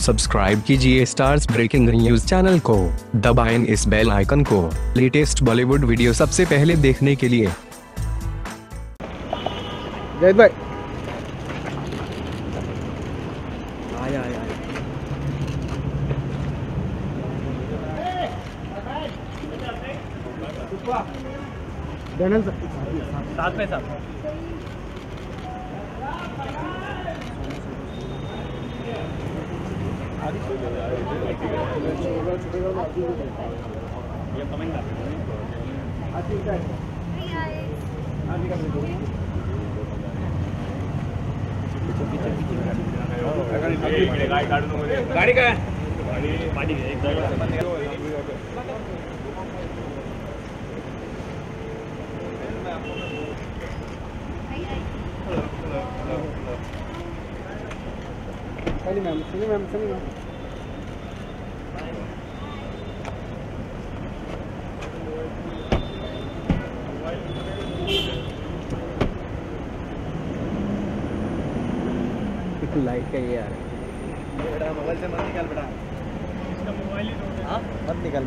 Subscribe कीजिए stars breaking news channel को। दबाएँ इस बेल आइकन को। लेटेस्ट बॉलीवुड वीडियो सबसे पहले देखने के लिए। जयद भाई। आया आया साथ में साथ ये कमेंट गाडी पाठी एक Sunny ma'am Sunny ma'am Sunny ma'am. Light का ये आ रहा है मोबाइल से मत निकाल बेटा। हाँ मत निकल